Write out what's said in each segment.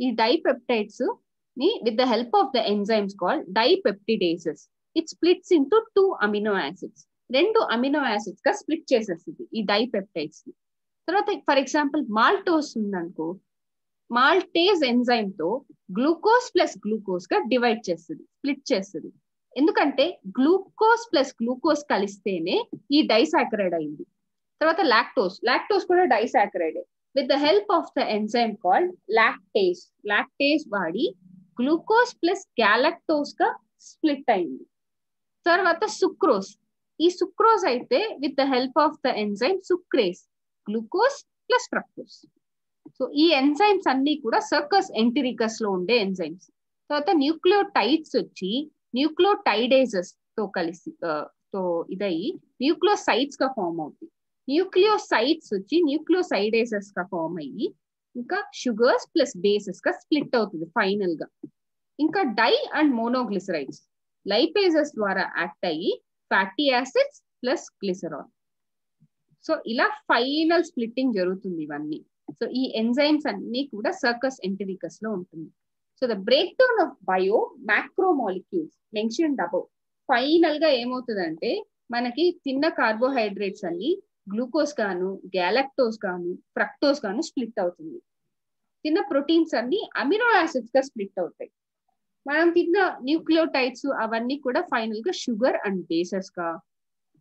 ఈ డైపెప్టైడ్స్ని with the help of the enzymes call dipeptidases it splits into two amino acids రెండు amino యాసిడ్స్గా split చేసేస్తుంది ఈ డైపెప్టైడ్స్ని. తర్వాత ఫర్ ఎగ్జాంపుల్ మాల్టోస్ ఉందనుకో మాల్టేజ్ ఎంజైమ్తో గ్లూకోజ్ ప్లస్ గ్లూకోజ్గా డివైడ్ చేస్తుంది స్ప్లిట్ చేస్తుంది. ఎందుకంటే గ్లూకోజ్ ప్లస్ గ్లూకోజ్ కలిస్తేనే ఈ డైసాక్రైడ్ అయింది. తర్వాత లాక్టోస్ లాక్టోస్ కూడా డైసాక్రైడే with the help of the enzyme called lactase lactase వాడి గ్లూకోజ్ ప్లస్ గ్యాలక్టోస్గా స్ప్లిట్ అయింది. తర్వాత సుక్రోజ్ ఈ సుక్రోజ్ అయితే with the help of the enzyme sucrase glucose plus fructose so ఈ ఎంజైమ్స్ అన్ని కూడా సర్కస్ ఎంటిరికస్లో ఉండే ఎంజైమ్స్ తర్వాత న్యూక్లియోటైడ్స్ వచ్చి న్యూక్లియోటైడేజెస్తో కలిసి తో ఇదయి న్యూక్లియోసైట్స్గా ఫామ్ అవుతాయి. న్యూక్లియోసైడ్స్ వచ్చి న్యూక్లియోసైడేసెస్గా ఫామ్ అయ్యి ఇంకా షుగర్స్ ప్లస్ బేసెస్గా స్ప్లిట్ అవుతుంది ఫైనల్గా ఇంకా డై అండ్ మోనోగ్లిసరైడ్స్ లైపేజెస్ ద్వారా యాక్ట్ అయ్యి fatty acids plus glycerol so ఇలా ఫైనల్ స్ప్లిట్టింగ్ జరుగుతుంది ఇవన్నీ. సో ఈ ఎంజైమ్స్ అన్ని కూడా సర్కస్ ఎంటరికస్లో ఉంటుంది. So the break down of bio macromolecules mention above ఫైనల్గా ఏమవుతుందంటే మనకి తిన్న కార్బోహైడ్రేట్స్ అన్ని గ్లూకోజ్ గాను గ్యాలక్టోస్ గాను ఫ్రక్టోస్ గాను స్ప్లిట్ అవుతుంది. తిన్న ప్రోటీన్స్ అన్ని అమినో యాసిడ్స్గా స్ప్లిట్ అవుతాయి. మనం తిన్న న్యూక్లియోటైడ్స్ అవన్నీ కూడా ఫైనల్గా షుగర్ అండ్ బేసెస్గా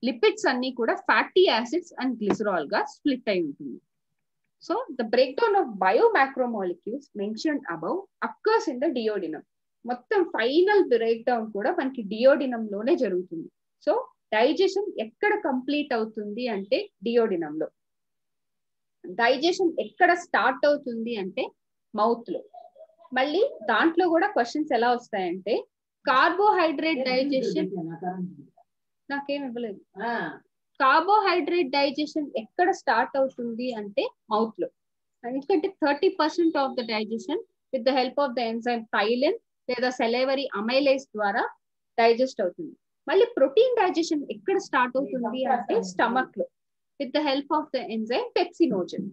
లిపిడ్స్ అన్ని కూడా ఫ్యాటీ యాసిడ్స్ అండ్ గ్లిసరాల్గా స్ప్లిట్ అయి ఉంటుంది. So the break down of bio macromolecules mentioned above occurs in the duodenum. మొత్తం ఫైనల్ బ్రేక్ డౌన్ కూడా మనకి డియోడినం లోనే జరుగుతుంది. సో డైజెషన్ ఎక్కడ కంప్లీట్ అవుతుంది అంటే డియోడినం లో డైజెషన్ ఎక్కడ స్టార్ట్ అవుతుంది అంటే మౌత్లో మళ్ళీ దాంట్లో కూడా క్వశ్చన్స్ ఎలా వస్తాయంటే కార్బోహైడ్రేట్ డైజెషన్ నాకేం ఇవ్వలేదు. కార్బోహైడ్రేట్ డైజెషన్ ఎక్కడ స్టార్ట్ అవుతుంది అంటే మౌత్లో ఎందుకంటే thirty percent of the digestion with the help of the enzyme ptyalin లేదా సెలైవరీ అమైలేస్ ద్వారా డైజెస్ట్ అవుతుంది. మళ్ళీ ప్రోటీన్ డైజెషన్ ఎక్కడ స్టార్ట్ అవుతుంది అంటే స్టమక్లో with the help of the enzyme pepsinogen.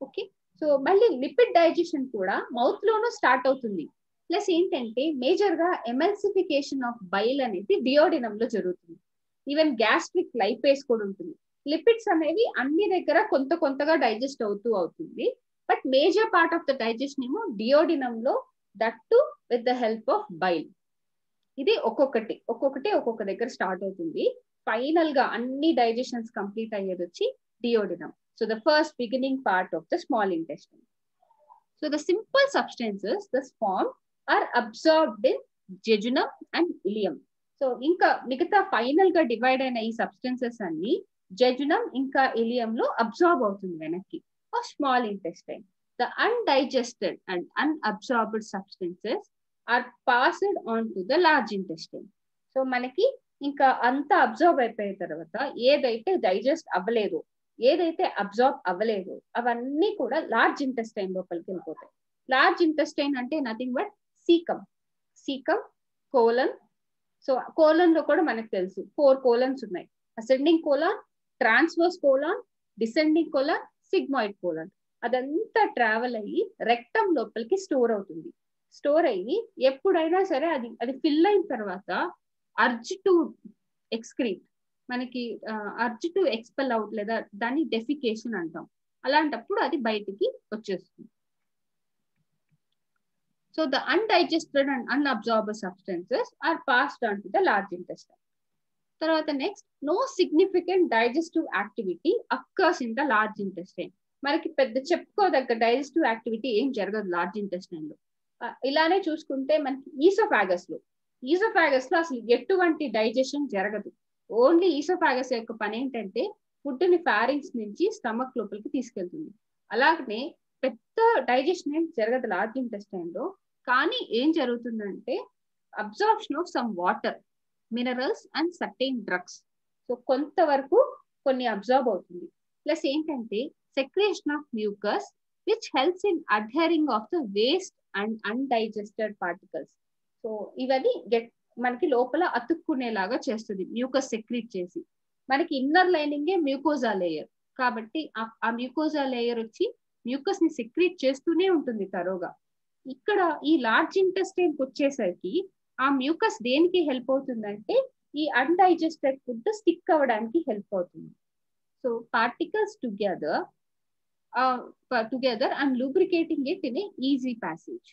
Okay? So మళ్ళీ లిపిడ్ డైజెషన్ కూడా మౌత్ లోనూ స్టార్ట్ అవుతుంది. ప్లస్ ఏంటంటే మేజర్గా ఎమల్సిఫికేషన్ ఆఫ్ బైల్ అనేది డియోడినం లో జరుగుతుంది. ఈవెన్ గ్యాస్ట్రిక్ లైపేస్ కూడా ఉంటుంది. లిపిడ్స్ అనేవి అన్ని దగ్గర కొంత కొంతగా డైజెస్ట్ అవుతూ అవుతుంది. But major part of the digestion ఏమో డియోడినం లో that too with the help of bile. ఇది ఒక్కొక్కటి ఒక్కొక్కటి ఒక్కొక్క దగ్గర స్టార్ట్ అవుతుంది. ఫైనల్గా అన్ని డైజెషన్స్ కంప్లీట్ అయ్యేది వచ్చి duodenum so the first beginning part of the small intestine so the simple substances the form are absorbed in jejunum and ileum so ఇంకా మిగతా ఫైనల్గా డివైడ్ అయిన ఈ సబ్స్టెన్సెస్ అన్ని జెజునం ఇంకా ఇలియం లో అబ్జార్బ్ అవుతుంది వెనక్కి. Small intestine the undigested and unabsorbed substances are passed on to the large intestine so మనకి ఇంకా అంతా అబ్జర్వ్ అయిపోయిన తర్వాత ఏదైతే డైజెస్ట్ అవ్వలేదు ఏదైతే అబ్జర్వ్ అవ్వలేదు అవన్నీ కూడా లార్జ్ ఇంటెస్టైన్ లోపలికి వెళ్ళిపోతాయి. లార్జ్ ఇంటెస్టైన్ అంటే nothing but caecum caecum colon so కోలన్లో కూడా మనకు తెలుసు. ఫోర్ కోలన్స్ ఉన్నాయి. Ascending colon transverse colon descending colon sigmoid colon అదంతా ట్రావెల్ అయ్యి రెక్టమ్ లోపలికి స్టోర్ అవుతుంది. స్టోర్ అయ్యి ఎప్పుడైనా సరే అది అది ఫిల్ అయిన తర్వాత అర్జ్ టు ఎక్స్క్రీట్ మనకి అర్జ్ టు ఎక్స్పెల్ అవుట్ లేదా దాన్ని డెఫికేషన్ అంటాం. అలాంటప్పుడు అది బయటికి వచ్చేస్తుంది. So the undigested and unabsorbed substances are passed on to the large intestine. తర్వాత next no significant digestive activity occurs in the large intestine. మనకి పెద్ద చెప్పుకోదగ్గ డైజెస్టివ్ యాక్టివిటీ ఏం జరగదు లార్జ్ ఇంటెస్టైన్లో ఇలానే చూసుకుంటే మనకి ఈసోఫాగస్లో ఈసోఫాగస్లో అసలు ఎటువంటి డైజెషన్ జరగదు. ఓన్లీ ఈసోఫాగస్ యొక్క పని ఏంటంటే ఫుడ్ని ఫారింగ్స్ నుంచి స్టమక్ లోపలికి తీసుకెళ్తుంది. అలాగనే పెద్ద డైజెషన్ ఏం జరగదు లార్జ్ ఇంటెస్టైన్లో కానీ ఏం జరుగుతుందంటే absorption of some water minerals and certain drugs. So కొంతవరకు కొన్ని అబ్జర్వ్ అవుతుంది. ప్లస్ ఏంటంటే secretion of mucus which helps in adhering of the waste and undigested particles so ఇవన్నీ గెట్ మనకి లోపల అతుక్కునేలాగా చేస్తుంది. మ్యూకస్ సెక్రీట్ చేసి. మనకి ఇన్నర్ లైనింగే మ్యూకోజా లేయర్ కాబట్టి ఆ మ్యూకోజా లేయర్ వచ్చి మ్యూకస్ని సెక్రీట్ చేస్తూనే ఉంటుంది తరోగా. ఇక్కడ ఈ లార్జ్ ఇంటెస్టైన్ వచ్చేసరికి ఆ మ్యూకస్ దేనికి హెల్ప్ అవుతుందంటే ఈ అన్డైజెస్టెడ్ ఫుడ్ స్టిక్ అవ్వడానికి హెల్ప్ అవుతుంది. So particles together together and lubricating it in a easy passage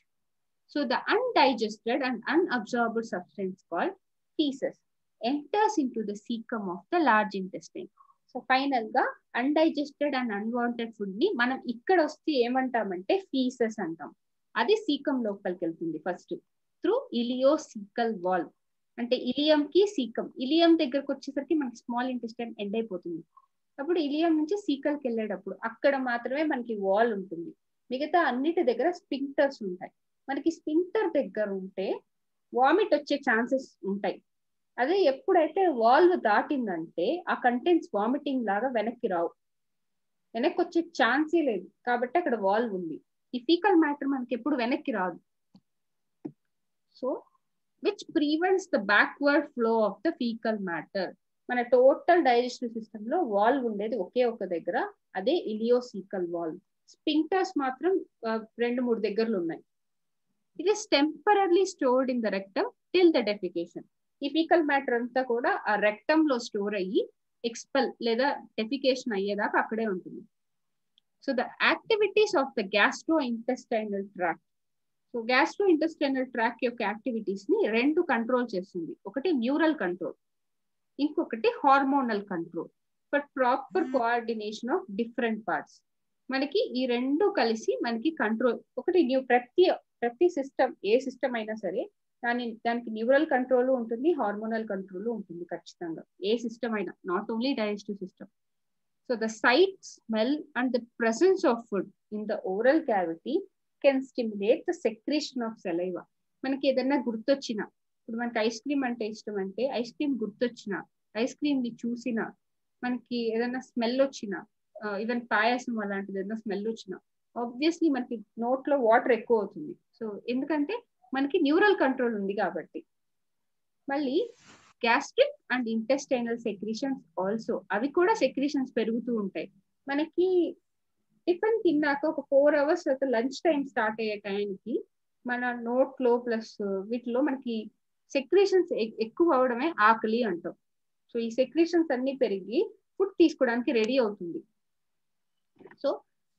so the undigested and unabsorbed substance called faeces enters in to the caecum of the large intestine so ఫైనల్గా undigested and unwanted ఫుడ్ని మనం ఇక్కడ వస్తే ఏమంటామంటే faeces అంటాం. అది caecum లోపలికి వెళ్తుంది first through ileo caecal valve అంటే ఇలియం కి సీకం ఇలియం దగ్గరకు వచ్చేసరికి మనకి స్మాల్ ఇంటెస్టైన్ ఎండ్ అయిపోతుంది. అప్పుడు ఇలియం నుంచి సీకల్కి వెళ్ళేటప్పుడు అక్కడ మాత్రమే మనకి వాల్ ఉంటుంది. మిగతా అన్నిటి దగ్గర స్పింక్టర్స్ ఉంటాయి. మనకి స్పింక్టర్ దగ్గర ఉంటే వామిట్ వచ్చే ఛాన్సెస్ ఉంటాయి. అదే ఎప్పుడైతే వాల్వ్ దాటిందంటే ఆ కంటెంట్స్ వామిటింగ్ లాగా వెనక్కి రావు. వెనక్కి వచ్చే ఛాన్సే లేదు. కాబట్టి అక్కడ వాల్వ్ ఉంది. ఈ ఫీకల్ మ్యాటర్ మనకి ఎప్పుడు వెనక్కి రాదు. So which prevents the backward flow of the faecal matter మన టోటల్ డైజెషన్ సిస్టమ్లో వాల్వ్ ఉండేది ఒకే ఒక దగ్గర అదే ఇలియోసీకల్ వాల్వ్ స్పింక్టర్స్ మాత్రం రెండు మూడు దగ్గరలు ఉన్నాయి. It is temporary stored in the rectum till the defecation ఈ ఫీకల్ మ్యాటర్ అంతా కూడా ఆ రెక్టమ్లో స్టోర్ అయ్యి ఎక్స్పెల్ లేదా డెఫికేషన్ అయ్యేదాకా అక్కడే ఉంటుంది. So the activities of the gastro intestinal tract so gastro intestinal tract యొక్క యాక్టివిటీస్ని రెండు కంట్రోల్ చేస్తుంది. ఒకటి న్యూరల్ కంట్రోల్ ఇంకొకటి hormonal control but proper coordination of different parts మనకి ఈ రెండు కలిసి మనకి కంట్రోల్ ఒకటి న్యూ ప్రతి ప్రతి సిస్టమ్ ఏ సిస్టమ్ అయినా సరే దాని దానికి న్యూరల్ కంట్రోల్ ఉంటుంది హార్మోనల్ కంట్రోల్ ఉంటుంది ఖచ్చితంగా. ఏ సిస్టమ్ అయినా not only digestive system so the sight smell and the presence of food in the oral cavity can stimulate the secretion of saliva మనకి ఏదైనా గుర్తొచ్చిన ఇప్పుడు మనకి ఐస్ క్రీమ్ అంటే ఇష్టం అంటే ఐస్ క్రీమ్ గుర్తొచ్చిన ఐస్ క్రీమ్ని చూసిన మనకి ఏదైనా స్మెల్ వచ్చిన ఈవెన్ పాయసం అలాంటిది ఏదైనా స్మెల్ వచ్చిన ఆబ్వియస్లీ మనకి నోట్లో వాటర్ ఎక్కువ అవుతుంది. సో ఎందుకంటే మనకి న్యూరల్ కంట్రోల్ ఉంది కాబట్టి. మళ్ళీ gastric and intestinal secretions also అవి కూడా సెక్రీషన్స్ పెరుగుతూ ఉంటాయి. మనకి టిఫిన్ తిన్నాక ఒక ఫోర్ అవర్స్ తర్వాత లంచ్ టైం స్టార్ట్ అయ్యే టైంకి మన నోట్లో ప్లస్ వీటిలో మనకి సెక్రేషన్స్ ఎక్కువ అవడమే ఆకలి అంటాం. సో ఈ సెక్రేషన్స్ అన్ని పెరిగి ఫుడ్ తీసుకోవడానికి రెడీ అవుతుంది. So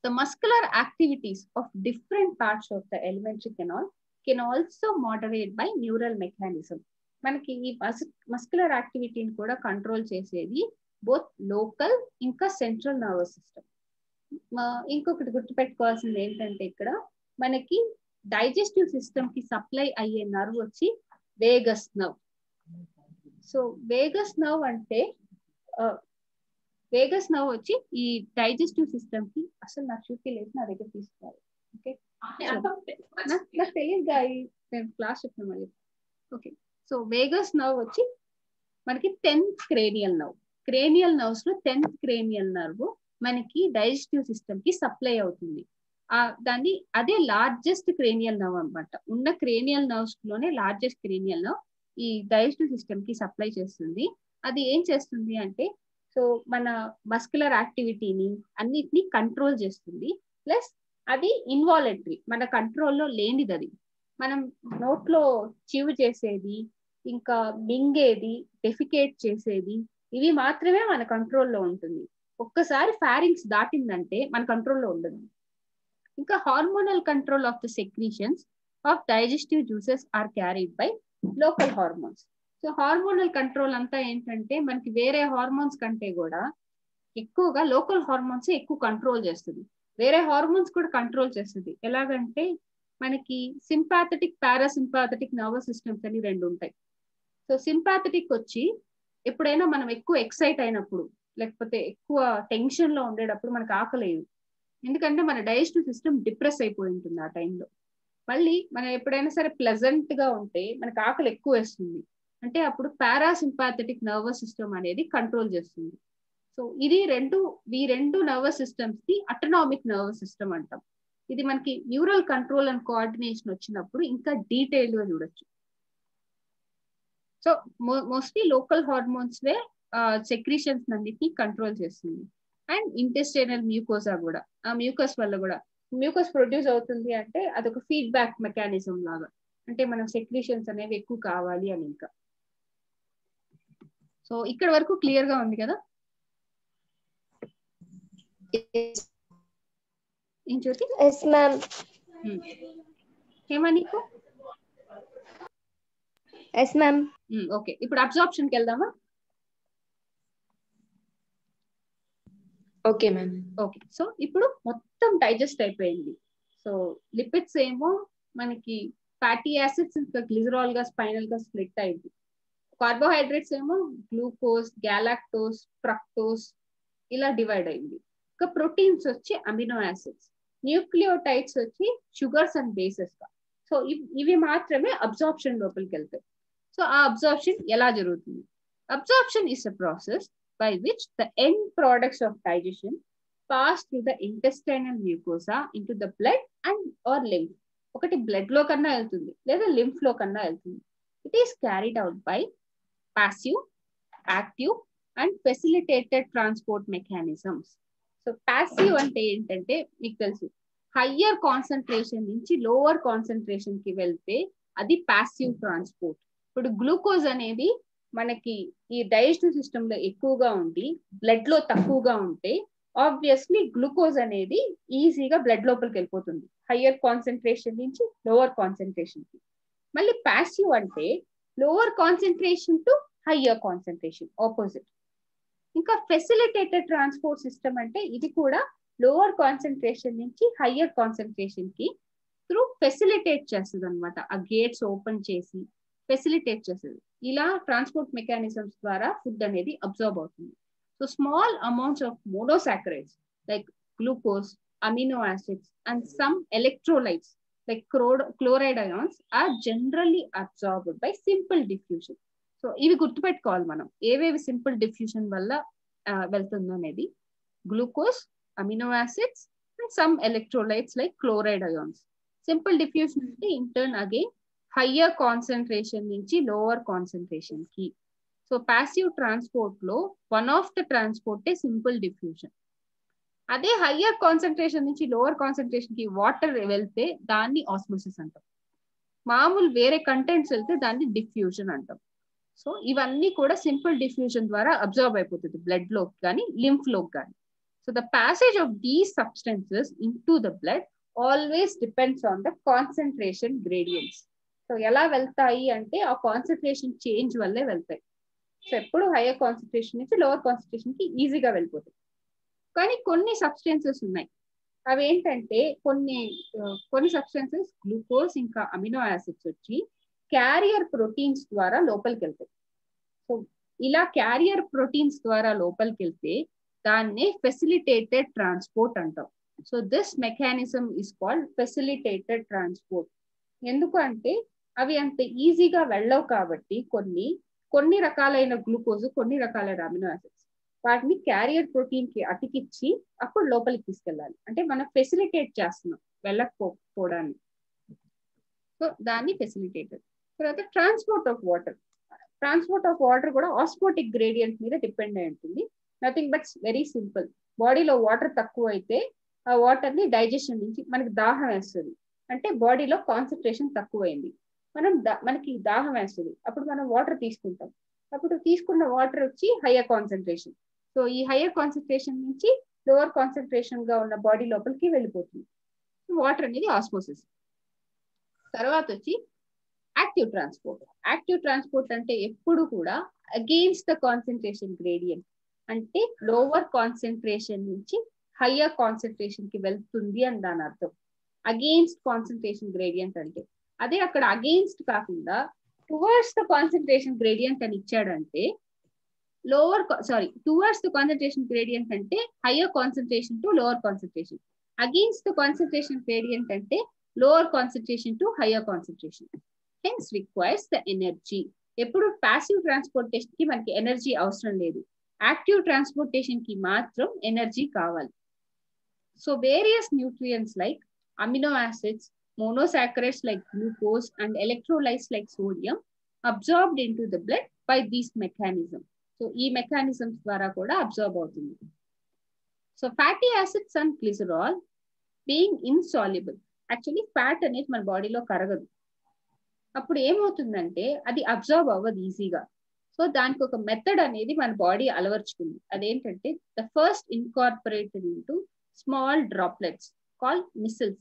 the muscular activities of different parts of the alimentary canal can also moderate by neural mechanism. మనకి ఈ మస్కులర్ యాక్టివిటీని కూడా కంట్రోల్ చేసేది బోత్ లోకల్ ఇంకా సెంట్రల్ నర్వస్ సిస్టమ్. ఇంకొకటి గుర్తుపెట్టుకోవాల్సింది ఏంటంటే ఇక్కడ మనకి డైజెస్టివ్ సిస్టమ్కి సప్లై అయ్యే నర్వ్ వచ్చి vagus nerve so vagus nerve అంటే వేగస్ నర్వ్ వచ్చి ఈ డైజెస్టివ్ సిస్టమ్కి అసలు నాకు చూపి లేదు నా దగ్గర తీసుకోవాలి ఓకే నాకు తెలియదు నేను క్లాస్ చెప్పిన మళ్ళీ. ఓకే సో వేగస్ నర్వ్ వచ్చి మనకి టెన్త్ క్రేనియల్ నర్వ్ క్రేనియల్ నర్వ్స్లో టెన్త్ క్రేనియల్ నర్వ్ మనకి డైజెస్టివ్ సిస్టమ్కి సప్లై అవుతుంది. ఆ దాన్ని అదే లార్జెస్ట్ క్రేనియల్ నర్వ్ అనమాట ఉన్న క్రేనియల్ నర్వ్స్లోనే లార్జెస్ట్ క్రేనియల్ నర్వ్ ఈ డైజెస్టివ్ సిస్టమ్కి సప్లై చేస్తుంది. అది ఏం చేస్తుంది అంటే సో మన మస్కులర్ యాక్టివిటీని అన్నిటిని కంట్రోల్ చేస్తుంది. ప్లస్ అది ఇన్వాలంటరీ మన కంట్రోల్లో లేనిది అది మనం నోట్లో చీవ్ చేసేది ఇంకా మింగేది డెఫికేట్ చేసేది ఇవి మాత్రమే మన కంట్రోల్లో ఉంటుంది. ఒక్కసారి ఫ్యారింగ్స్ దాటిందంటే మన కంట్రోల్లో ఉండదు. ఇంకా hormonal control of the secretions of digestive juices are carried by local hormones so hormonal control అంతా ఏంటంటే మనకి వేరే హార్మోన్స్ కంటే కూడా ఎక్కువగా లోకల్ హార్మోన్స్ ఎక్కువ కంట్రోల్ చేస్తుంది. వేరే హార్మోన్స్ కూడా కంట్రోల్ చేస్తుంది. ఎలాగంటే మనకి సింపాథటిక్ పారాసింపాథటిక్ నర్వస్ సిస్టమ్స్ అని రెండు ఉంటాయి. సో సింపాథటిక్ వచ్చి ఎప్పుడైనా మనం ఎక్కువ ఎక్సైట్ అయినప్పుడు లేకపోతే ఎక్కువ టెన్షన్లో ఉండేటప్పుడు మనకు ఆకలేదు ఎందుకంటే మన డైజెస్టివ్ సిస్టమ్ డిప్రెస్ అయిపోయి ఉంటుంది ఆ టైంలో. మళ్ళీ మనం ఎప్పుడైనా సరే ప్లెజెంట్గా ఉంటే మనకు ఆకలి ఎక్కువ వేస్తుంది. అంటే అప్పుడు పారాసింపాథెటిక్ నర్వస్ సిస్టమ్ అనేది కంట్రోల్ చేస్తుంది. సో ఇది రెండు ఈ రెండు నర్వస్ సిస్టమ్స్కి అటనామిక్ నర్వస్ సిస్టమ్ అంటాం. ఇది మనకి న్యూరల్ కంట్రోల్ అండ్ కోఆర్డినేషన్ వచ్చినప్పుడు ఇంకా డీటెయిల్గా చూడొచ్చు. So mostly local hormones way secretions అన్నిటిని కంట్రోల్ చేస్తుంది. అండ్ ఇంటెస్టైనల్ మ్యూకోసా కూడా. ఆ మ్యూకస్ వల్ల కూడా. మ్యూకస్ ప్రొడ్యూస్ అవుతుంది అంటే అదొక ఫీడ్బ్యాక్ మెకానిజం లాగా. అంటే మనం సెక్రీషన్స్ అనేవి ఎక్కువ కావాలి అని ఇంకా. సో ఇక్కడ వరకు క్లియర్గా ఉంది కదా? జ్యోతి? ఏమా నీకు? ఎస్ మ్యామ్ ఓకే ఇప్పుడు అబ్జార్ప్షన్కి వెళ్దామా? ఓకే మ్యామ్ ఓకే సో ఇప్పుడు మొత్తం డైజెస్ట్ అయిపోయింది. సో లిపిడ్స్ ఏమో మనకి ఫ్యాటీ యాసిడ్స్ ఇంకా గ్లిజరాల్గా స్పైనల్గా స్ప్లిట్ అయింది. కార్బోహైడ్రేట్స్ ఏమో గ్లూకోజ్ గ్యాలాక్టోస్ ఫ్రక్టోస్ ఇలా డివైడ్ అయింది. ఇంకా ప్రోటీన్స్ వచ్చి అమినో యాసిడ్స్ న్యూక్లియోటైడ్స్ వచ్చి షుగర్స్ అండ్ బేసెస్గా. సో ఇవి మాత్రమే అబ్జార్ప్షన్ లోపలికి వెళ్తాయి. సో ఆ అబ్జార్ప్షన్ ఎలా జరుగుతుంది? Absorption is a process by which the end products of digestion pass through the intestinal mucosa into the blood and or lymph. ఒకటి బ్లడ్లో కన్నా వెళ్తుంది లేదా లింఫ్లో కన్నా వెళ్తుంది. It is carried out by passive active and facilitated transport mechanisms so passive అంటే ఏంటంటే మీకు తెలుసు హయ్యర్ కాన్సన్ట్రేషన్ నుంచి లోవర్ కాన్సన్ట్రేషన్కి వెళ్తే అది పాసివ్ ట్రాన్స్పోర్ట్ ఇప్పుడు గ్లూకోజ్ అనేది మనకి ఈ డైజెషన్ సిస్టమ్లో ఎక్కువగా ఉండి బ్లడ్లో తక్కువగా ఉంటే ఆబ్వియస్లీ గ్లూకోజ్ అనేది ఈజీగా బ్లడ్ లోపలికి వెళ్ళిపోతుంది. హయ్యర్ కాన్సన్ట్రేషన్ నుంచి లోవర్ కాన్సన్ట్రేషన్కి. మళ్ళీ ప్యాసివ్ అంటే lower concentration to higher concentration opposite ఇంకా ఫెసిలిటేటెడ్ ట్రాన్స్పోర్ట్ సిస్టమ్ అంటే ఇది కూడా లోవర్ కాన్సన్ట్రేషన్ నుంచి హయ్యర్ కాన్సన్ట్రేషన్కి త్రూ ఫెసిలిటేట్ చేస్తుంది అనమాట ఆ గేట్స్ ఓపెన్ చేసి ఫెసిలిటేట్ చేస్తుంది. ఇలా ట్రాన్స్పోర్ట్ మెకానిజమ్స్ ద్వారా ఫుడ్ అనేది అబ్జర్వ్ అవుతుంది. So small amounts of monosaccharides like glucose amino acids and some electrolytes like crore chloride ions are generally absorbed by simple diffusion so ఇవి గుర్తుపెట్టుకోవాలి మనం. ఏవేవి సింపుల్ డిఫ్యూషన్ వల్ల వెళ్తుందో అనేది? Glucose amino acids and some electrolytes like chloride ions simple diffusion అంటే in turn again higher concentration నుంచి lower కాన్సన్ట్రేషన్కి. So passive ట్రాన్స్పోర్ట్లో one of the transport simple diffusion అదే హయ్యర్ కాన్సన్ట్రేషన్ నుంచి లోవర్ కాన్సన్ట్రేషన్కి వాటర్ వెళ్తే దాన్ని ఆస్మోసిస్ అంటాం. మామూలు వేరే కంటెంట్స్ వెళ్తే దాన్ని డిఫ్యూజన్ అంటాం. సో ఇవన్నీ కూడా సింపుల్ డిఫ్యూజన్ ద్వారా అబ్జర్వ్ అయిపోతుంది బ్లడ్లోకి కానీ లింఫ్లోకి కానీ. So the passage of these substances into the blood always depends on the concentration gradients so ఎలా వెళ్తాయి అంటే ఆ కాన్సన్ట్రేషన్ చేంజ్ వల్లే వెళ్తాయి. సో ఎప్పుడు హైయర్ కాన్సన్ట్రేషన్ నుంచి లోవర్ కాన్సన్ట్రేషన్కి ఈజీగా వెళ్ళిపోతాయి. కానీ కొన్ని సబ్స్టెన్సెస్ ఉన్నాయి. అవి ఏంటంటే కొన్ని కొన్ని సబ్స్టెన్సెస్ గ్లూకోజ్ ఇంకా అమినో యాసిడ్స్ వచ్చి క్యారియర్ ప్రోటీన్స్ ద్వారా లోపలికి వెళ్తాయి. సో ఇలా క్యారియర్ ప్రోటీన్స్ ద్వారా లోపలికి వెళ్తే దాన్ని ఫెసిలిటేటెడ్ ట్రాన్స్పోర్ట్ అంటాం. So this mechanism is called facilitated transport ఎందుకు అంటే అవి అంత ఈజీగా వెళ్ళవు కాబట్టి కొన్ని కొన్ని రకాలైన గ్లూకోజ్ కొన్ని రకాలైన అమినో యాసిడ్స్ వాటిని క్యారియర్ ప్రోటీన్కి అతికిచ్చి అప్పుడు లోపలికి తీసుకెళ్ళాలి. అంటే మనం ఫెసిలిటేట్ చేస్తున్నాం వెళ్ళకపోవడాన్ని. సో దాన్ని ఫెసిలిటేటెడ్ తర్వాత transport of water. Transport of water కూడా ఆస్మోటిక్ గ్రేడియంట్ మీద డిపెండ్ అయి ఉంటుంది. Nothing but very simple. బాడీలో వాటర్ తక్కువ అయితే ఆ వాటర్ని డైజెషన్ నుంచి మనకి దాహం వేస్తుంది. అంటే బాడీలో కాన్సన్ట్రేషన్ తక్కువైంది. మనం మనకి దాహం వేస్తుంది. అప్పుడు మనం వాటర్ తీసుకుంటాం. అప్పుడు తీసుకున్న వాటర్ వచ్చి హయ్యర్ కాన్సన్ట్రేషన్ సో ఈ హయ్యర్ కాన్సన్ట్రేషన్ నుంచి లోవర్ కాన్సన్ట్రేషన్గా ఉన్న బాడీ లోపలికి వెళ్ళిపోతుంది. వాటర్ అనేది ఆస్మోసిస్ తర్వాత వచ్చి యాక్టివ్ ట్రాన్స్పోర్ట్ యాక్టివ్ ట్రాన్స్పోర్ట్ అంటే ఎప్పుడు కూడా అగెయిన్స్ట్ ద కాన్సన్ట్రేషన్ గ్రేడియంట్ అంటే లోవర్ కాన్సన్ట్రేషన్ నుంచి హయ్యర్ కాన్సన్ట్రేషన్కి వెళ్తుంది అని దాని అర్థం. అగెయిన్స్ట్ కాన్సన్ట్రేషన్ గ్రేడియంట్ అంటే అదే అక్కడ అగెయిన్స్ట్ కాకుండా టువర్డ్స్ ద కాన్సన్ట్రేషన్ గ్రేడియంట్ అని ఇచ్చాడంటే lower sorry towards the concentration gradient అంటే higher concentration to lower concentration against the concentration gradient అంటే lower concentration to higher concentration hence requires the energy ఎప్పుడు passive ట్రాన్స్పోర్టేషన్కి మనకి ఎనర్జీ అవసరం లేదు. యాక్టివ్ ట్రాన్స్పోర్టేషన్కి మాత్రం ఎనర్జీ కావాలి. So various nutrients like amino acids monosaccharides like glucose, and electrolytes like sodium absorbed into the blood by these mechanism so ఈ mechanisms ద్వారా కూడా అబ్జర్వ్ అవుతుంది. So fatty acids and glycerol being insoluble actually fat అనేది మన బాడీలో కరగదు. అప్పుడు ఏమవుతుందంటే అది అబ్జర్వ్ అవ్వదు ఈజీగా సో దానికి ఒక మెథడ్ అనేది మన బాడీ అలవర్చుకుంది. అదేంటంటే the first incorporated into small droplets call micelles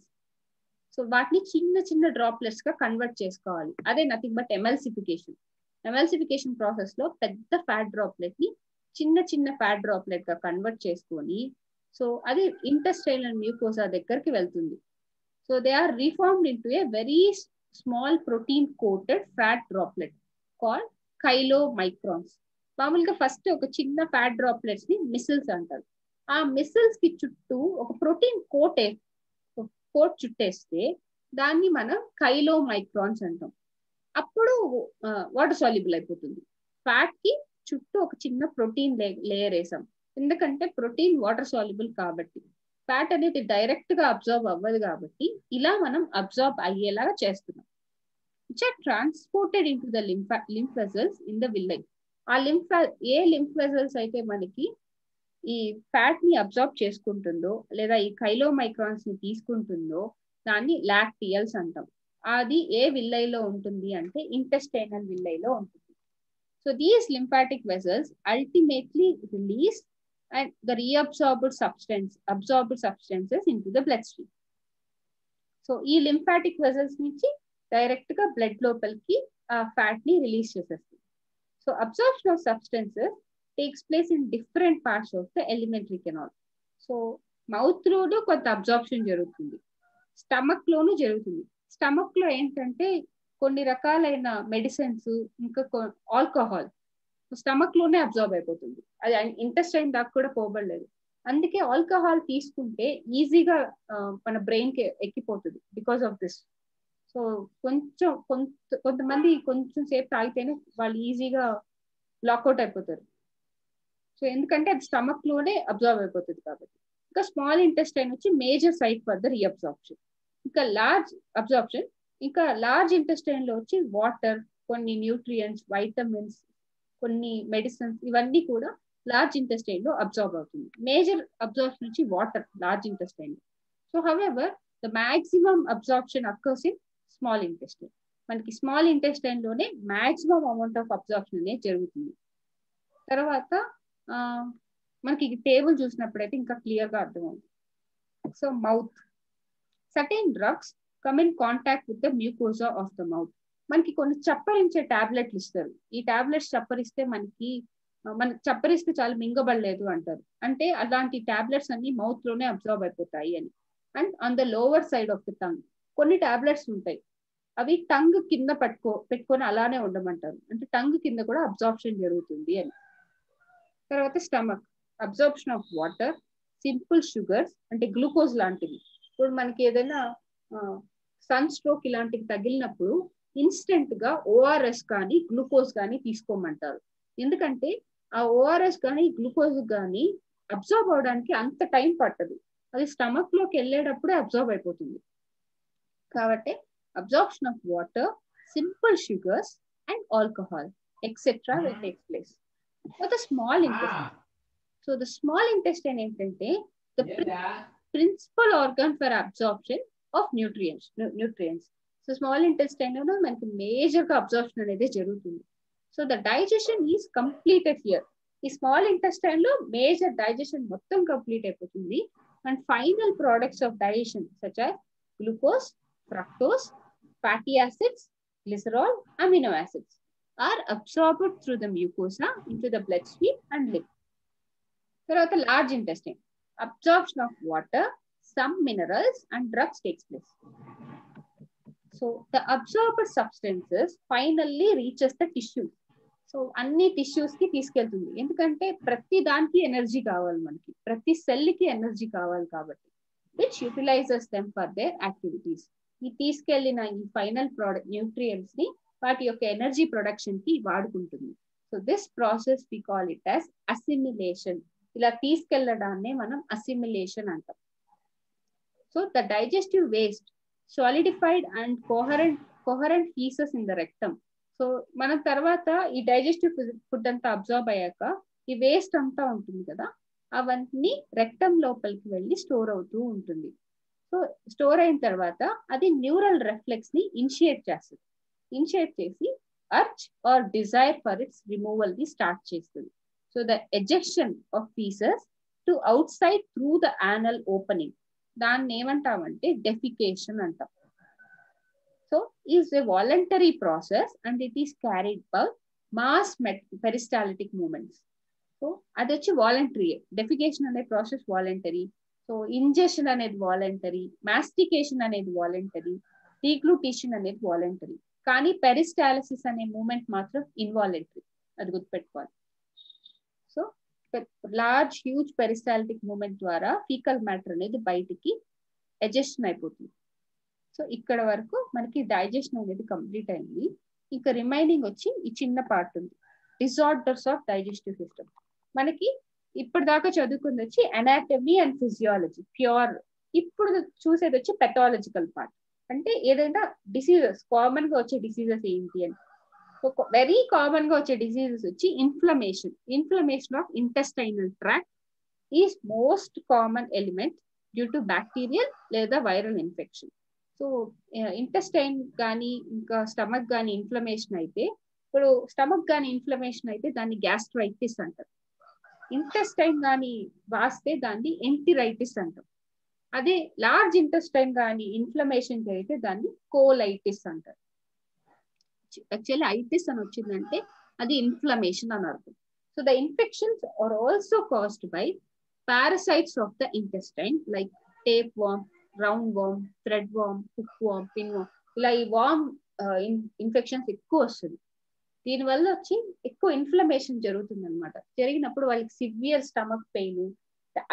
so వాటిని చిన్న చిన్న డ్రాప్లెట్స్గా కన్వర్ట్ చేసుకోవాలి. అదే నథింగ్ బట్ ఎమల్సిఫికేషన్ ఎమల్సిఫికేషన్ ప్రాసెస్లో పెద్ద ఫ్యాట్ డ్రాప్లెట్ని చిన్న చిన్న ఫ్యాట్ డ్రాప్లెట్గా కన్వర్ట్ చేసుకొని సో అది ఇంటెస్టైల్ అండ్ మ్యూకోసా దగ్గరికి వెళ్తుంది. So they are reformed into a very small protein coated fat droplet call chylomicrons మామూలుగా ఫస్ట్ ఒక చిన్న ఫ్యాట్ డ్రాప్లెట్స్ని మిసిల్స్ అంటారు. ఆ మిసిల్స్కి చుట్టూ ఒక ప్రోటీన్ కోట్ కోట్ చుట్టేస్తే దాన్ని మనం కైలో మైక్రాన్స్ అంటాం. అప్పుడు వాటర్ సాల్యుబుల్ అయిపోతుంది. ఫ్యాట్కి చుట్టూ ఒక చిన్న ప్రోటీన్ లేయర్ వేసాం. ఎందుకంటే ప్రోటీన్ వాటర్ సాల్యుబుల్ కాబట్టి. ఫ్యాట్ అనేది డైరెక్ట్గా అబ్జర్వ్ అవ్వదు కాబట్టి ఇలా మనం అబ్జర్వ్ అయ్యేలాగా చేస్తున్నాం. Which are transported into the lymph lymph vessels in the villi ఆ లింఫ్ ఏ లింఫ్ వెజల్స్ అయితే మనకి ఈ ఫ్యాట్ని అబ్జార్బ్ చేసుకుంటుందో లేదా ఈ కైలో మైక్రాన్స్ని తీసుకుంటుందో దాన్ని లాక్టియల్స్ అంటాం. అది ఏ విల్లైలో ఉంటుంది అంటే ఇంటెస్టైనల్ విల్లైలో ఉంటుంది. So these lymphatic vessels ultimately release and the reabsorbed substance absorbed substances into the bloodstream so ఈ లింఫాటిక్ వెజల్స్ నుంచి డైరెక్ట్గా బ్లడ్ లోపలికి ఆ ఫ్యాట్ని రిలీజ్ చేసేస్తుంది. So absorption of substances takes place in different parts of the alimentary canal so mouth లోను కొంత absorption జరుగుతుంది. Stomach లోను జరుగుతుంది. స్టమక్లో ఏంటంటే కొన్ని రకాలైన మెడిసిన్స్ ఇంకా ఆల్కహాల్ స్టమక్లోనే అబ్జర్వ్ అయిపోతుంది. అది ఇంటెస్టైన్ దాకా కూడా పోబడలేదు. అందుకే ఆల్కహాల్ తీసుకుంటే ఈజీగా మన బ్రెయిన్కి ఎక్కిపోతుంది బికాస్ ఆఫ్ దిస్ సో కొంచెం కొంత కొంతమంది కొంచెం సేపు తాగితేనే వాళ్ళు ఈజీగా లాక్అవుట్ అయిపోతారు. సో ఎందుకంటే అది స్టమక్లోనే అబ్జర్వ్ అయిపోతుంది కాబట్టి. ఇంకా స్మాల్ ఇంటెస్టైన్ వచ్చి major site for the reabsorption ఇంకా లార్జ్ అబ్జార్ప్షన్ ఇంకా లార్జ్ ఇంటెస్టైన్లో వచ్చి వాటర్ కొన్ని న్యూట్రియంట్స్ వైటమిన్స్ కొన్ని మెడిసిన్స్ ఇవన్నీ కూడా లార్జ్ ఇంటెస్టైన్లో అబ్జర్వ్ అవుతుంది. మేజర్ అబ్జార్ప్షన్ వచ్చి water large intestine so however the maximum absorption occurs in small intestine మనకి స్మాల్ ఇంటెస్టైన్లోనే మాక్సిమం అమౌంట్ ఆఫ్ అబ్జార్ప్షన్ అనేది జరుగుతుంది. తర్వాత మనకి టేబుల్ చూసినప్పుడైతే ఇంకా క్లియర్గా అర్థమవుతుంది so mouth. Certain drugs come in contact with the mucosa of the mouth. మనకి కొన్ని చప్పరించే టాబ్లెట్లు ఇస్తారు. ఈ టాబ్లెట్స్ చప్పరిస్తే మనకి మనకి చప్పరిస్తే చాలా మింగబడలేదు అంటారు. అంటే అలాంటి టాబ్లెట్స్ అన్ని మౌత్లోనే అబ్జర్వ్ అయిపోతాయి అని. And on the lower side of the tongue కొన్ని టాబ్లెట్స్ ఉంటాయి. అవి టంగ్ కింద పట్టుకో పెట్టుకొని అలానే ఉండమంటారు. అంటే టంగ్ కింద కూడా అబ్జార్ప్షన్ జరుగుతుంది అని. తర్వాత stomach. Absorption of water simple sugars అంటే గ్లూకోజ్ లాంటివి. ఇప్పుడు మనకి ఏదైనా సన్ స్ట్రోక్ ఇలాంటివి తగిలినప్పుడు ఇన్స్టెంట్గా ఓఆర్ఎస్ కానీ గ్లూకోజ్ కానీ తీసుకోమంటారు. ఎందుకంటే ఆ ఓఆర్ఎస్ కానీ గ్లూకోజ్ కానీ అబ్జర్వ్ అవడానికి అంత టైం పట్టదు. అది స్టమక్లోకి వెళ్ళేటప్పుడే అబ్జర్బ్ అయిపోతుంది. కాబట్టి absorption of water simple sugars and alcohol etcetera will take place the small intestine so the small intestine ఏంటంటే the principal organ for absorption of nutrients nutrients so small ఇంటెస్టైన్లో మనకి మేజర్గా absorption అనేది జరుగుతుంది. So the digestion is completed here ఈ small ఇంటెస్టైన్లో major digestion మొత్తం complete అయిపోతుంది. And final products of digestion such glucose fructose fatty acids, glycerol, amino acids. are absorbed through the mucosa into the bloodstream and liver. తర్వాత large intestine, absorption of water, some minerals and drugs takes place. So the absorbed substances finally reaches the tissue. So అన్ని tissues కి తీసుకెళ్తుంది ఎందుకంటే ప్రతి దానికి energy కావాలి మనకి ప్రతి సెల్ కి ఎనర్జీ కావాలి కాబట్టి which utilises them for their activities ఈ తీసుకెళ్లిన ఈ ఫైనల్ ప్రోడక్ట్ న్యూట్రియంట్స్ ని వాటి యొక్క ఎనర్జీ ప్రొడక్షన్కి వాడుకుంటుంది. So this process we call it as assimilation. ఇలా తీసుకెళ్ళడాన్నే మనం అసిమిలేషన్ అంటాం. So the digestive waste solidified and coherent coherent pieces in the rectum so మన తర్వాత ఈ డైజెస్టివ్ ఫుడ్ అంతా అబ్జర్వ్ అయ్యాక ఈ వేస్ట్ అంతా ఉంటుంది కదా అవన్నీ రెక్టమ్ లోపలికి వెళ్ళి స్టోర్ అవుతూ ఉంటుంది. సో స్టోర్ అయిన తర్వాత అది న్యూరల్ రెఫ్లెక్స్ని ఇనిషియేట్ చేస్తుంది. ఇనిషియేట్ చేసి urge or desire for its రిమూవల్ని start చేస్తుంది. So the ejection of pieces to outside through the anal opening. దాన్ని ఏమంటామంటే డెఫికేషన్ అంటాం. So is a voluntary process and it is carried by mass peristaltic movements. So అది వచ్చి voluntary. Defecation అనే process voluntary. So ingestion అనేది voluntary. Mastication అనేది voluntary. Deglutition అనేది voluntary. కానీ పెరిస్టాలసిస్ అనే మూమెంట్ మాత్రం ఇన్వాలంటరీ అది గుర్తుపెట్టుకోవాలి. So large huge peristaltic movement ద్వారా ఫీకల్ మ్యాటర్ అనేది బయటికి ఎజెషన్ అయిపోతుంది. సో ఇక్కడ వరకు మనకి డైజెషన్ అనేది కంప్లీట్ అయింది. ఇంకా రిమైనింగ్ వచ్చి ఈ చిన్న పార్ట్ ఉంది. Disorders of digestive system. మనకి ఇప్పటిదాకా చదువుకుంది వచ్చి అనాటమీ అండ్ ఫిజియాలజీ ప్యూర్ ఇప్పుడు చూసేది వచ్చి పెథాలజికల్ పార్ట్ అంటే ఏదైనా డిసీజెస్ కామన్గా వచ్చే డిసీజెస్ ఏంటి అని. వెరీ కామన్గా వచ్చే డిసీజెస్ వచ్చి inflammation inflammation of intestinal tract is most common element due to bacterial లేదా వైరల్ ఇన్ఫెక్షన్ సో ఇంటెస్టైన్ కానీ ఇంకా స్టమక్ కానీ ఇన్ఫ్లమేషన్ అయితే ఇప్పుడు స్టమక్ కానీ ఇన్ఫ్లమేషన్ అయితే దాన్ని గ్యాస్ట్రైటిస్ అంటారు. ఇంటెస్టైన్ కానీ వాస్తే దాన్ని ఎంటిరైటిస్ అంటాం అదే లార్జ్ ఇంటెస్టైన్ కానీ ఇన్ఫ్లమేషన్ జరిగితే దాన్ని కోలైటిస్ అంటారు. యాక్చువల్లీ ఐటిస్ అని వచ్చిందంటే అది ఇన్ఫ్లమేషన్ అని అర్థం. So the infections are also caused by parasites of the intestine like tapeworm roundworm threadworm hookworm pinworm ఇలా ఈ వామ్ ఇన్ఫెక్షన్స్ ఎక్కువ వస్తుంది. దీనివల్ల వచ్చి ఎక్కువ ఇన్ఫ్లమేషన్ జరుగుతుంది అనమాట జరిగినప్పుడు వాళ్ళకి సివియర్ స్టమక్ పెయిన్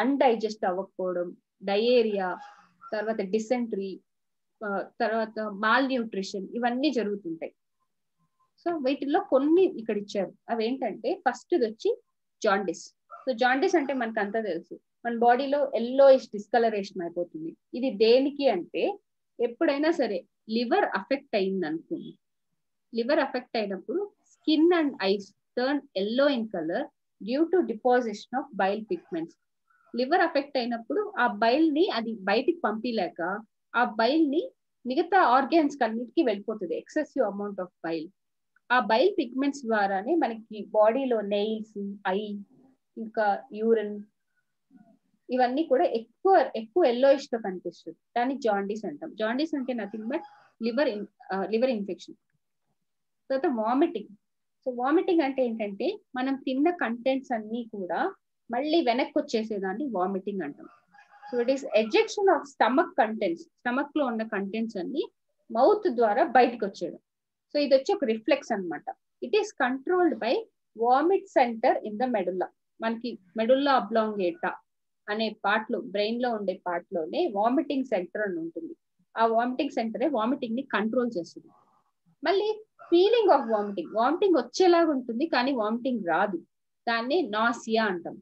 అన్డైజెస్ట్ అవ్వకపోవడం డయేరియా తర్వాత డిసెంట్రీ తర్వాత మాల్ న్యూట్రిషన్ ఇవన్నీ జరుగుతుంటాయి. సో వీటిల్లో కొన్ని ఇక్కడ ఇచ్చారు అవి ఏంటంటే ఫస్ట్ వచ్చి జాండిస్. సో జాండిస్ అంటే మనకు అంతా తెలుసు. మన బాడీలో ఎల్లో ఇష్ డిస్కలరేషన్ అయిపోతుంది. ఇది దేనికి అంటే ఎప్పుడైనా సరే లివర్ అఫెక్ట్ అయింది అనుకోండి లివర్ అఫెక్ట్ అయినప్పుడు skin and eyes turn yellow in colour due to deposition of bile pigments. Liver affect అయినప్పుడు ఆ బైల్ని అది బయటికి పంపిలేక ఆ బైల్ని మిగతా ఆర్గాన్స్ అన్నిటికీ వెళ్ళిపోతుంది ఎక్సెసివ్ అమౌంట్ ఆఫ్ బైల్ ఆ బైల్ పిగ్మెంట్స్ ద్వారానే మనకి బాడీలో నెయిల్స్ ఐ ఇంకా యూరిన్ ఇవన్నీ కూడా ఎక్కువ ఎక్కువ ఎల్లోయిష్తో కనిపిస్తుంది. దాన్ని జాండీస్ అంటాం. జాండీస్ అంటే nothing but liver liver infection తర్వాత వామిటింగ్ సో వామిటింగ్ అంటే ఏంటంటే మనం తిన్న కంటెంట్స్ అన్ని కూడా మళ్ళీ వెనక్కి వచ్చేసేదాన్ని వామిటింగ్ అంటాం. So it is ejection of stomach contents స్టమక్లో ఉన్న కంటెంట్స్ అన్ని మౌత్ ద్వారా బయటకు వచ్చేయడం సో ఇది వచ్చి ఒక రిఫ్లెక్స్ అనమాట it is controlled by vomit centre in the medulla మనకి మెడుల్లా అబ్లాంగేటా అనే పార్ట్లో బ్రెయిన్లో ఉండే పార్ట్లోనే వామిటింగ్ సెంటర్ అని ఉంటుంది. ఆ వామిటింగ్ సెంటరే వామిటింగ్ని కంట్రోల్ చేస్తుంది. మళ్ళీ ఫీలింగ్ ఆఫ్ వామిటింగ్ వామిటింగ్ వచ్చేలాగా ఉంటుంది కానీ వామిటింగ్ రాదు. దాన్ని నాసియా అంటాం.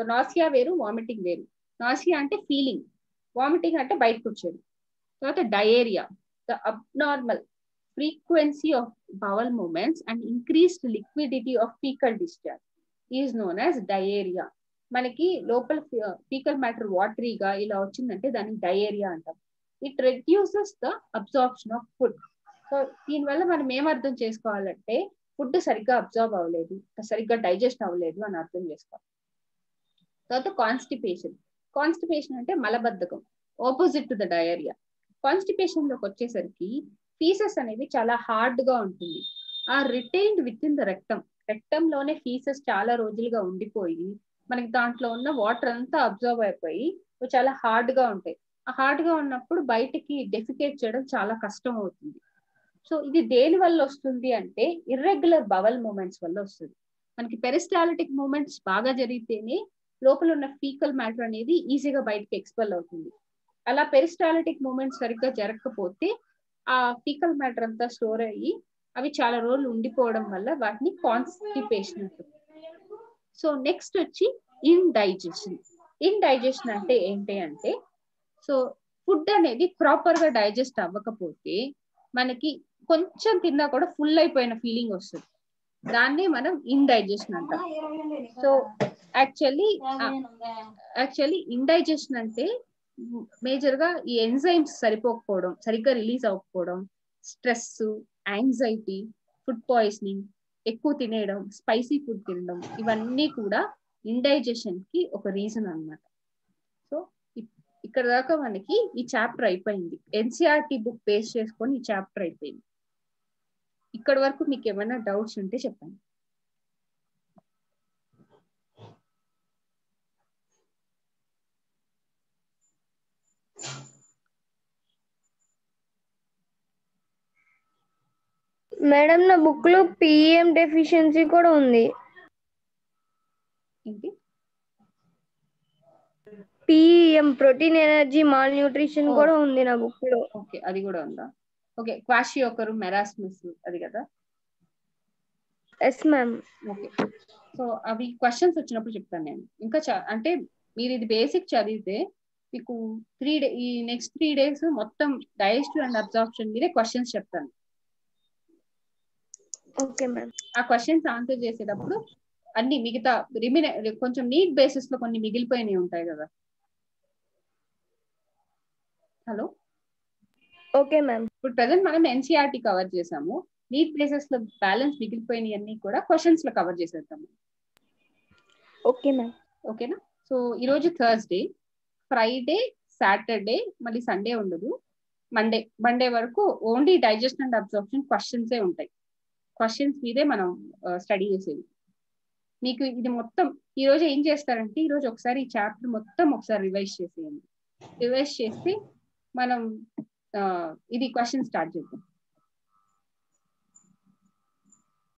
సో నాసియా వేరు వామిటింగ్ వేరు. నాసియా అంటే ఫీలింగ్ వామిటింగ్ అంటే బయటకు వచ్చేది. తర్వాత diarrhoea the abnormal frequency of bowel movements and increased liquidity of faecal discharge is known as diarrhoea మనకి లోపల ఫీకల్ మ్యాటర్ వాటరీగా ఇలా వచ్చిందంటే దాన్ని డయేరియా అంటాం. It reduces the absorption of food so దీనివల్ల మనం ఏం అర్థం చేసుకోవాలంటే ఫుడ్ సరిగ్గా అబ్జర్వ్ అవ్వలేదు సరిగ్గా డైజెస్ట్ అవ్వలేదు అని అర్థం చేసుకోవాలి. తర్వాత కాన్స్టిపేషన్ కాన్స్టిపేషన్ అంటే మలబద్ధకం ఆపోజిట్ టు ద డయేరియా కాన్స్టిపేషన్లోకి వచ్చేసరికి ఫీసెస్ అనేది చాలా హార్డ్గా ఉంటుంది. ఆ retained with in the rectum రెక్టంలోనే faeces చాలా రోజులుగా ఉండిపోయి మనకి దాంట్లో ఉన్న వాటర్ అంతా అబ్జర్వ్ అయిపోయి చాలా హార్డ్గా ఉంటాయి. ఆ హార్డ్గా ఉన్నప్పుడు బయటికి డెఫికేట్ చేయడం చాలా కష్టం అవుతుంది. సో ఇది దేని వల్ల వస్తుంది అంటే ఇర్రెగ్యులర్ బవల్ మూమెంట్స్ వల్ల వస్తుంది. మనకి పెరిస్టాలిటిక్ మూమెంట్స్ బాగా జరిగితేనే లోపల ఉన్న ఫీకల్ మ్యాటర్ అనేది ఈజీగా బయటకు ఎక్స్పెల్ అవుతుంది. అలా పెరిస్టాలిటిక్ మూమెంట్స్ సరిగ్గా జరగకపోతే ఆ ఫీకల్ మ్యాటర్ అంతా స్టోర్ అయ్యి అవి చాలా రోజులు ఉండిపోవడం వల్ల వాటిని కాన్స్టిపేషన్ అంటుంది సో నెక్స్ట్ వచ్చి ఇండైజెషన్ ఇండైజెషన్ అంటే ఏంటి అంటే సో ఫుడ్ అనేది ప్రాపర్గా డైజెస్ట్ అవ్వకపోతే మనకి కొంచెం తిన్నా కూడా ఫుల్ అయిపోయిన ఫీలింగ్ వస్తుంది. దాన్నే మనం ఇండైజెషన్ అంటాం. సో యాక్చువల్లీ యాక్చువల్లీ ఇండైజెషన్ అంటే మేజర్గా ఈ ఎంజైమ్స్ సరిపోకపోవడం సరిగ్గా రిలీజ్ అవ్వకపోవడం స్ట్రెస్ యాంగ్జైటీ ఫుడ్ పాయిజనింగ్ ఎక్కువ తినేయడం స్పైసీ ఫుడ్ తినడం ఇవన్నీ కూడా ఇండైజెషన్కి ఒక రీజన్ అన్నమాట. సో ఇక్కడ దాకా మనకి ఈ చాప్టర్ అయిపోయింది. ఎన్సిఆర్టి బుక్ బేస్ చేసుకొని ఈ చాప్టర్ అయిపోయింది. ఇక్కడ వరకు మీకు ఏమైనా డౌట్స్ ఉంటే చెప్పండి. మేడం నా బుక్లో పిఎం డెఫిషియన్సీ కూడా ఉంది. ఏంటి? PM protein energy malnutrition. కూడా ఉంది నా బుక్లో ఓకే అది కూడా ఉందా? ఓకే క్వాషి ఒకరు మెరాస్మిస్ అది కదా? Yes ma'am. ఓకే. సో అవి క్వశ్చన్స్ వచ్చినప్పుడు చెప్తాను నేను. ఇంకా అంటే మీరు ఇది బేసిక్ చదివితే మీకు త్రీ డే ఈ నెక్స్ట్ త్రీ డేస్ మొత్తం డైజెస్టివ్ అండ్ అబ్జార్ప్షన్ మీదే క్వశ్చన్స్ చెప్తాను. Okay ma'am. ఆ క్వశ్చన్స్ ఆన్సర్ చేసేటప్పుడు అన్ని మిగతా రిమిన కొంచెం నీట్ బేసిస్లో కొన్ని మిగిలిపోయినవి ఉంటాయి కదా. Hello okay ma'am. ఇప్పుడు ప్రజెంట్ మనం ఎన్సీఆర్టీ కవర్ చేసాము. నీట్ బేసిస్లో బ్యాలెన్స్ మిగిలిపోయినవి అన్ని కూడా క్వశ్చన్స్లో కవర్ చేసేద్దాము. Okay ma'am. ఓకేనా సో ఈరోజు థర్స్డే ఫ్రైడే సాటర్డే మళ్ళీ సండే ఉండదు. మండే మండే వరకు ఓన్లీ డైజెషన్ అండ్ అబ్జర్ప్షన్ క్వశ్చన్సే ఉంటాయి. క్వశ్చన్స్ మీదే మనం స్టడీ చేసేది. మీకు ఇది మొత్తం ఈ రోజు ఏం చేస్తారంటే ఈ రోజు ఒకసారి ఈ చాప్టర్ మొత్తం ఒకసారి రివైజ్ చేసేయండి. రివైజ్ చేసి మనం ఆ, ఇది క్వశ్చన్ స్టార్ట్ చేద్దాం.